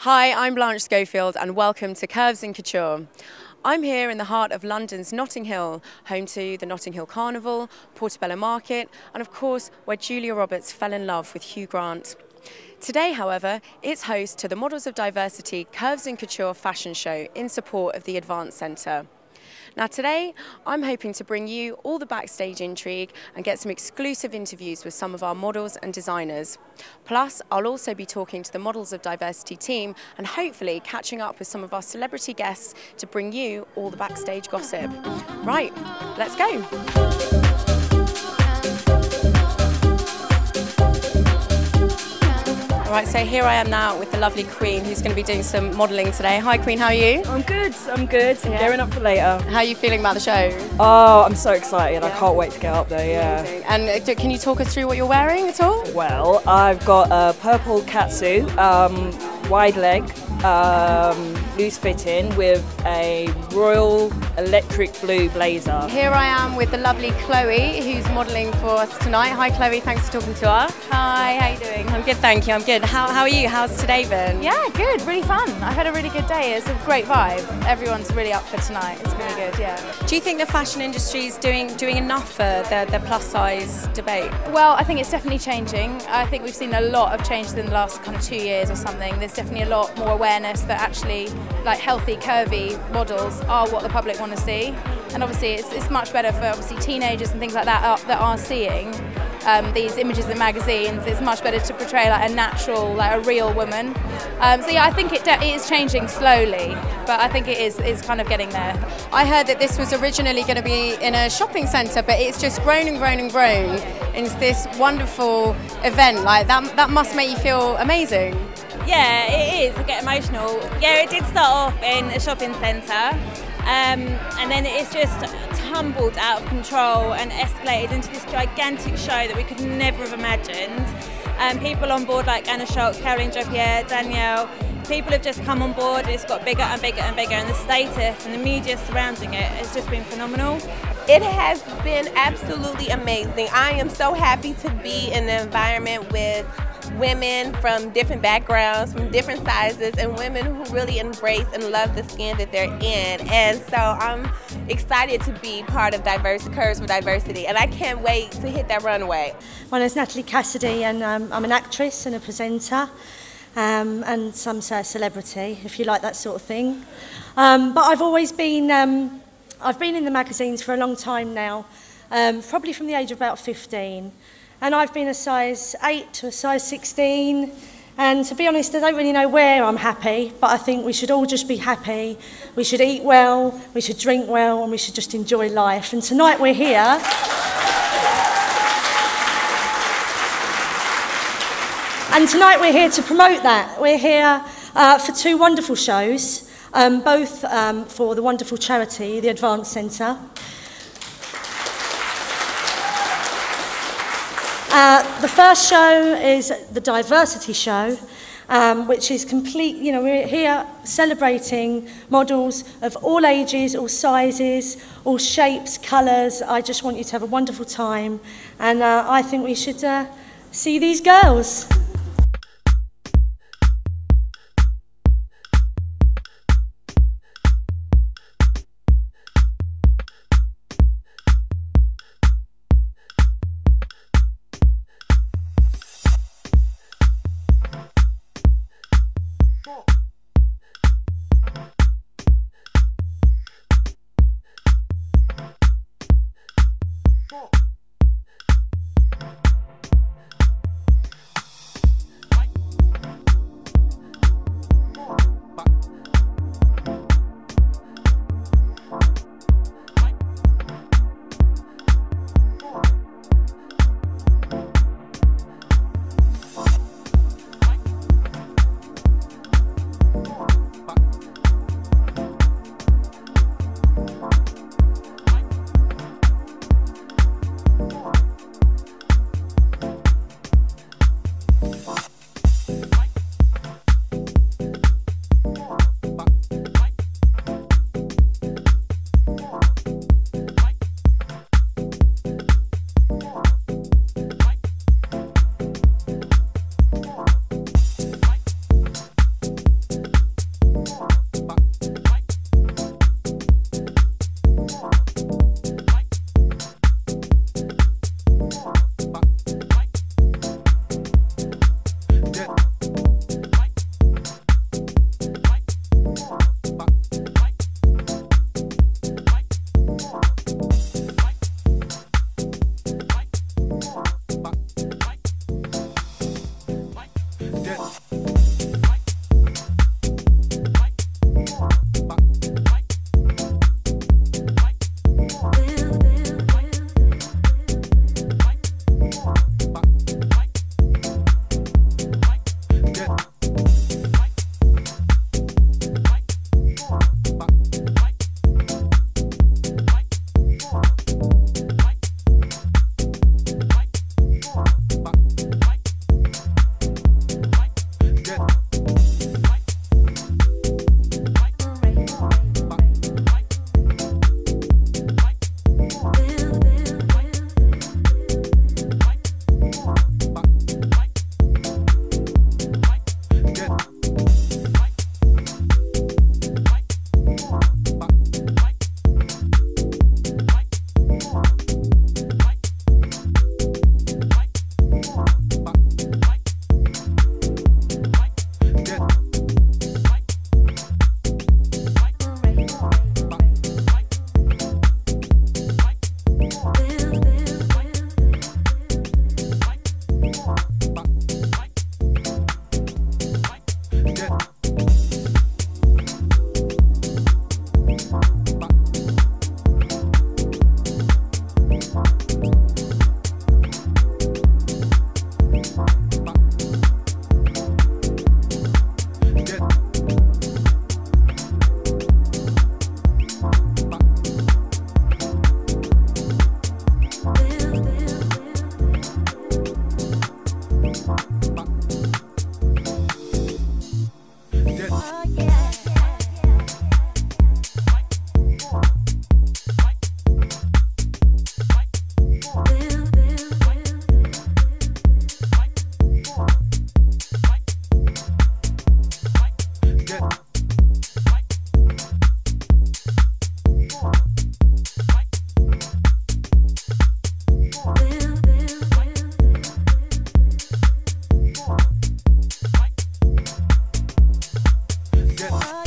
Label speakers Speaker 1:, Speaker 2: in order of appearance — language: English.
Speaker 1: Hi, I'm Blanche Schofield and welcome to Curves in Couture. I'm here in the heart of London's Notting Hill, home to the Notting Hill Carnival, Portobello Market, and of course, where Julia Roberts fell in love with Hugh Grant. Today, however, it's host to the Models of Diversity Curves in Couture fashion show in support of the Advance Centre. Now, today I'm hoping to bring you all the backstage intrigue and get some exclusive interviews with some of our models and designers. Plus, I'll also be talking to the Models of Diversity team and hopefully catching up with some of our celebrity guests to bring you all the backstage gossip. Right, let's go. Right, so here I am now with the lovely Queen who's going to be doing some modelling today. Hi Queen, how are you?
Speaker 2: I'm good, I'm good. Yeah. Gearing up for later.
Speaker 1: How are you feeling about the show?
Speaker 2: Oh, I'm so excited. Yeah. I can't wait to get up there, yeah.
Speaker 1: Amazing. And uh, can you talk us through what you're wearing at all?
Speaker 2: Well, I've got a purple catsuit, um, wide leg, um, loose fitting with a royal electric blue blazer.
Speaker 1: Here I am with the lovely Chloe who's modelling for us tonight. Hi Chloe, thanks for talking to us.
Speaker 3: Hi, how are you doing?
Speaker 1: I'm good, thank you, I'm good. How, how are you? How's today been?
Speaker 3: Yeah, good, really fun. I've had a really good day. It's a great vibe. Everyone's really up for tonight. It's really good, yeah.
Speaker 1: Do you think the fashion industry is doing, doing enough for the, the plus size debate?
Speaker 3: Well, I think it's definitely changing. I think we've seen a lot of change in the last kind of two years or something. There's definitely a lot more awareness that actually like healthy, curvy models are what the public want to see. And obviously it's, it's much better for obviously teenagers and things like that are, that are seeing um, these images in magazines. It's much better to portray like a natural, like a real woman. Um, so yeah, I think it, it is changing slowly, but I think it is, is kind of getting there.
Speaker 1: I heard that this was originally going to be in a shopping centre, but it's just grown and grown and grown into this wonderful event. Like that, that must make you feel amazing.
Speaker 4: Yeah, it is. I get emotional. Yeah, it did start off in a shopping centre, um, and then it's just tumbled out of control and escalated into this gigantic show that we could never have imagined. Um, people on board like Anna Scholz, Caroline Drapier, Danielle, people have just come on board. It's got bigger and bigger and bigger, and the status and the media surrounding it has just been phenomenal.
Speaker 5: It has been absolutely amazing. I am so happy to be in an environment with women from different backgrounds, from different sizes, and women who really embrace and love the skin that they're in. And so I'm excited to be part of Diverse Curves for Diversity, and I can't wait to hit that runway.
Speaker 6: My name is Natalie Cassidy, and um, I'm an actress and a presenter. Um, and some say celebrity, if you like that sort of thing. Um, but I've always been, um, I've been in the magazines for a long time now, um, probably from the age of about 15. And I've been a size 8 to a size 16. And to be honest, I don't really know where I'm happy, but I think we should all just be happy. We should eat well, we should drink well, and we should just enjoy life. And tonight we're here. And tonight we're here to promote that. We're here uh, for two wonderful shows, um, both um, for the wonderful charity, the Advance Centre. Uh, the first show is the diversity show, um, which is complete, you know, we're here celebrating models of all ages, all sizes, all shapes, colours. I just want you to have a wonderful time. And uh, I think we should uh, see these girls.
Speaker 7: Oh, yeah. get.